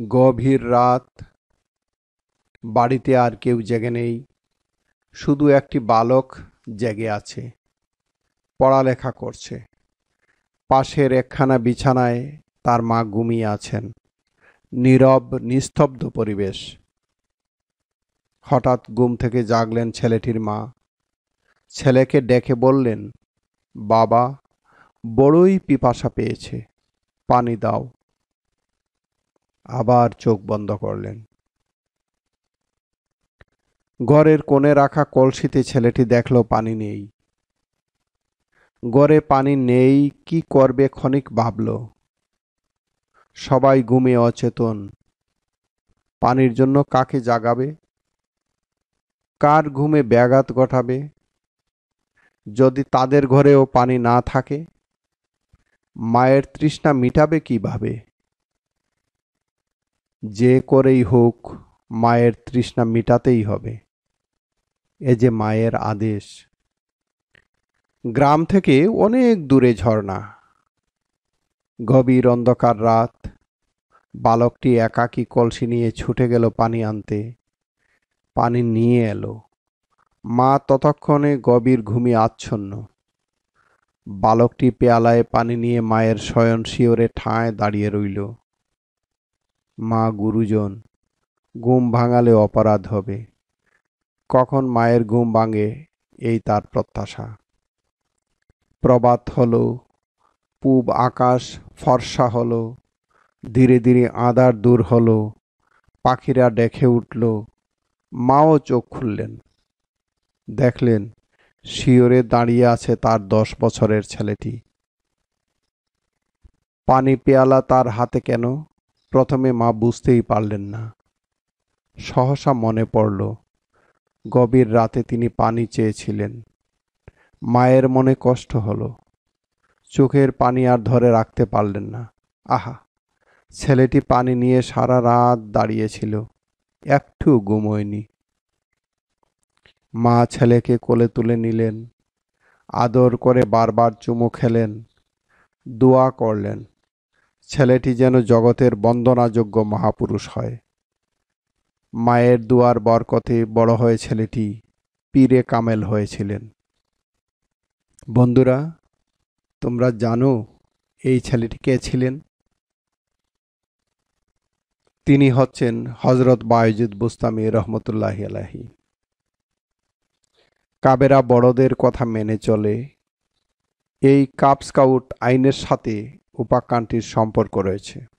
গভীর রাত। বাড়িতে আর কেউ জেগে নেই। শুধু একটি বালক জেগে আছে। পড়ালেখা করছে। পাশের একখানা বিছানায় তার মা ঘুমিয়ে আছেন। নীরব, নিস্তব্ধ পরিবেশ। হঠাৎ ঘুম থেকে জাগলেন ছেলেটির মা। ছেলেকে ডেকে বললেন, বাবা, বড়ই পিপাসা পেয়েছে। পানি দাও। আবার চোখ বন্ধ করলেন। ঘরের কোণে রাখা কলসিতে ছেলেটি দেখল, পানি নেই। গড়ে পানি নেই, কি করবে ক্ষণিক ভাবল। সবাই ঘুমে অচেতন। পানির জন্য কাকে জাগাবে? কার ঘুমে ব্যাঘাত ঘটাবে? যদি তাদের ঘরেও পানি না থাকে, মায়ের তৃষ্ণা মিটাবে কীভাবে? যে করেই হোক, মায়ের তৃষ্ণা মিটাতেই হবে। এ যে মায়ের আদেশ। গ্রাম থেকে অনেক দূরে ঝর্ণা। গভীর অন্ধকার রাত। বালকটি একাকী কলসি নিয়ে ছুটে গেল পানি আনতে। পানি নিয়ে এলো। মা ততক্ষণে গভীর ঘুমিয়ে আচ্ছন্ন। বালকটি পেয়ালায় পানি নিয়ে মায়ের শয়ন শিওরে ঠায় দাঁড়িয়ে রইল। মা গুরুজন, ঘুম ভাঙালে অপরাধ হবে। কখন মায়ের ঘুম ভাঙে, এই তার প্রত্যাশা। প্রবাত হলো, পূব আকাশ ফর্সা হলো, ধীরে ধীরে আদার দূর হলো, পাখিরা ডেকে উঠল, মাও চোখ খুললেন। দেখলেন শিওরে দাঁড়িয়ে আছে তার দশ বছরের ছেলেটি। পানি পেয়ালা তার হাতে কেন? প্রথমে মা বুঝতেই পারলেন না। সহসা মনে পড়ল, গভীর রাতে তিনি পানি চেয়েছিলেন। মায়ের মনে কষ্ট হলো। চোখের পানি আর ধরে রাখতে পারলেন না। আহা, ছেলেটি পানি নিয়ে সারা রাত দাঁড়িয়েছিল, একটু ঘুমোয়নি। মা ছেলেকে কোলে তুলে নিলেন, আদর করে বারবার চুমু খেলেন, দোয়া করলেন। ছেলেটি যেন জগতের বন্দনাযোগ্য মহাপুরুষ হয়। মায়ের দুয়ার বরকতে বড় হয়ে ছেলেটি পীরে কামেল হয়েছিলেন। বন্ধুরা, তোমরা জানো এই ছেলেটি কে ছিলেন? তিনি হচ্ছেন হজরত বায়জুদ বুস্তামি রহমতুল্লাহ আলাহি কাবেরা বড়দের কথা মেনে চলে। এই কাপ স্কাউট আইনের সাথে উপাকানটির সম্পর্ক রয়েছে।